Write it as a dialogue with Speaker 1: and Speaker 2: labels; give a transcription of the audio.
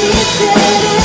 Speaker 1: He said